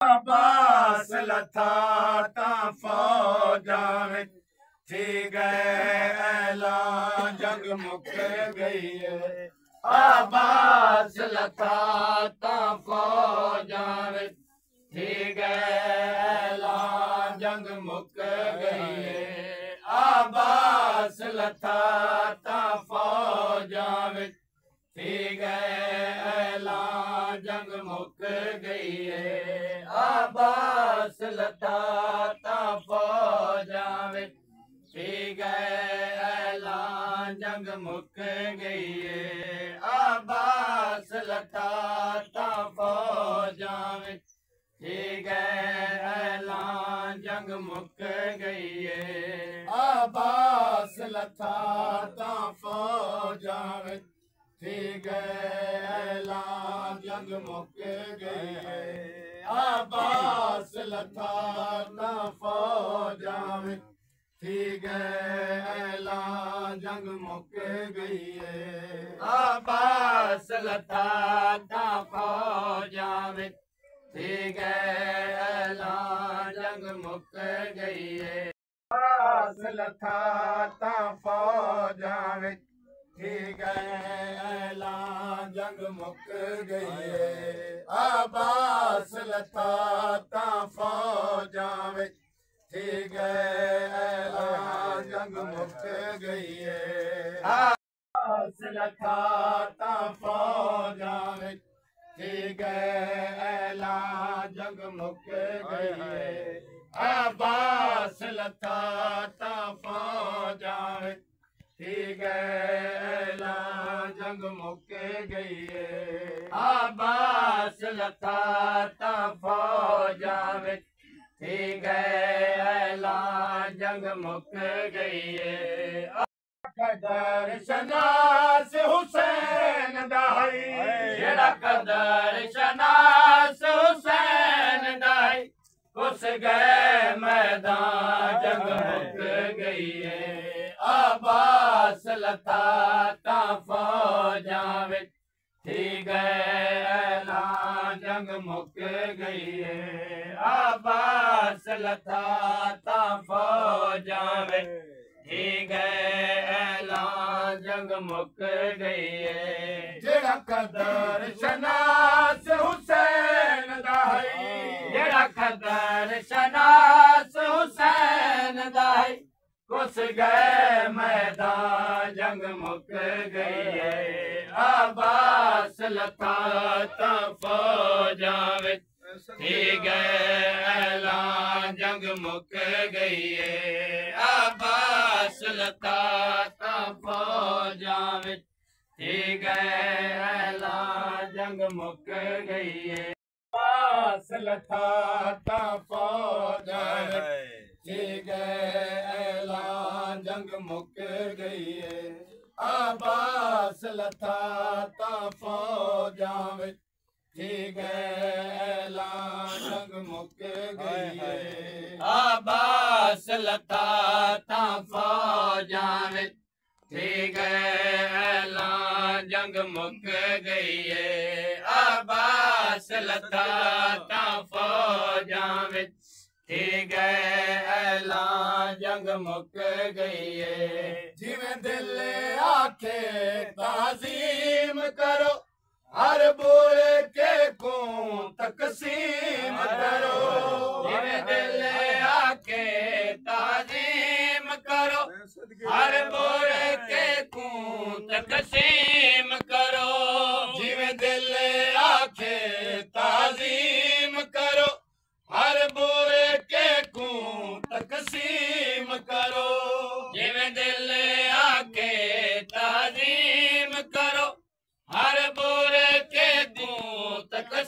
عباس لتھا تا فوجاں تھی گئے اعلان جنگ مک گئی ہے۔ عباس لتھا تا فوجاں تھی گئے اعلان جنگ مک گئی ہے۔ عباس لتھا تا فوجاں تھی گئے اعلان جنگ مک گئی ہے۔ عباس تا فوجاں وچ تھی گئے اعلان جنگ مک گئی ہے عباس لتا تا فوجاں وچ تھی گئے اعلان جنگ مک گئی ہے عباس لتا تا فوجاں وچ تھی گئے اعلان جنگ مک گئی ہے عباس لتا تا فوجاں تھی گئے اعلان جنگ مک گئی ہے عباس لتا تا فوجاں تھی گئے اعلان جنگ مک گئی ہے عباس لتا تا فوجاں جنگ مک گئی ہے۔ عباس لتا تا فوجاں وچ تھی گئے جنگ مک گئی ہے عباس لتا تا فوجاں وچ تھی گئے جنگ مک گئی ہے عباس لتا تا فوجاں وچ تھی گئے جنگ مک گئی ہے لتا تا فوجاں وچ تھی گئے جنگ مک گئی قدر شناس حسین دائی جڑا قدر شناس حسین دائی اس گئے میدان جنگ مک گئی ہے قدر شناس حسین دائی جڑا قدر شناس حسین دائی کس گئے جنگ مک گئی ہے عباس لتا تا فوجاں وچ تھی گئے اعلان جنگ مک گئی ہے عباس لتا تا فوجاں وچ تھی گئے اعلان جنگ مک گئی ہے عباس لتا تا فوجاں وچ تھی گئے اعلان جنگ مک گئی ہے۔ عباس لتا تا فوجاں وچ تھی گئے اعلان جنگ مک گئی ہے۔ عباس لتا تا فوجاں وچ اعلان جنگ مک گئی ہے۔ عباس لتا تا فوجاں وچ تھی گئے اعلان جنگ مک گئی ہے میں دل آکھے تعظیم کرو ہر بول کے کون تقسیم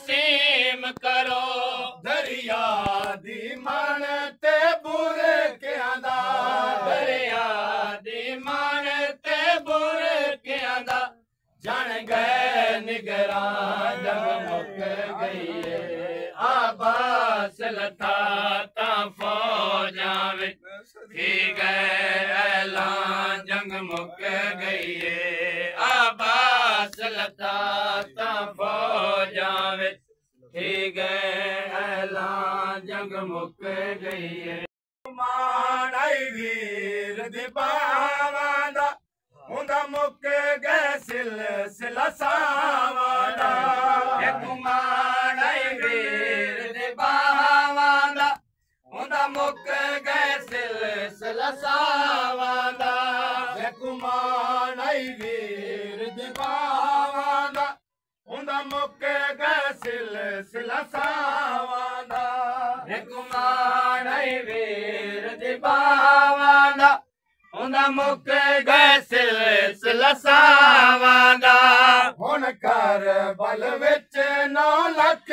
کوں تقسیم کرو دریا دی مان تے بورے کے آندا دریا دی مان تے بورے کے آندا جان گئے نگران جنگ مک گئی ہے عباس لتا تا فوجاں وچ تھی گئے اعلان جنگ مک گئی ہے عباس لتا تا فوجاں وچ ٹھیک اعلان جنگ مک گئی ہے مانائی ویر دی باواں ہوندا مک گئے سلسلہ ہوندا مک گئے سلسلہ ساواں دا ایک مانائی ویر دی باواں دا ہوندا مک گئے سلسلہ ساواں دا ہن کر بل وچ نو لکھ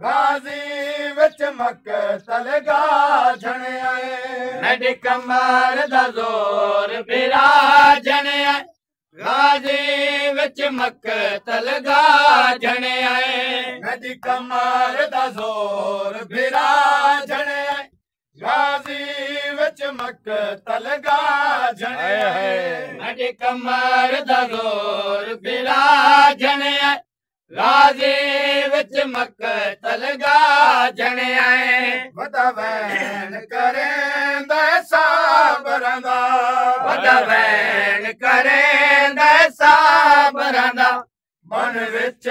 غازی وچ مقتل گا جنے نڈی کمر دا زور بھرا جنے غازی وچ مقتل گا جنے نڈی کمر دا زور بھرا جنے غازی وچ مقتل گا جنے نڈی کمر دا زور بھرا جنے ਰਾਜੇ ਵਿੱਚ ਮਕਤਲ ਗਾ ਜਣਿਆਏ ਵਦਵੈਨ ਕਰੇਂਦਾ ਸਾਬਰਾਂ ਦਾ। ਵਦਵੈਨ ਕਰੇਂਦਾ ਸਾਬਰਾਂ ਦਾ। ਮਨ ਵਿੱਚ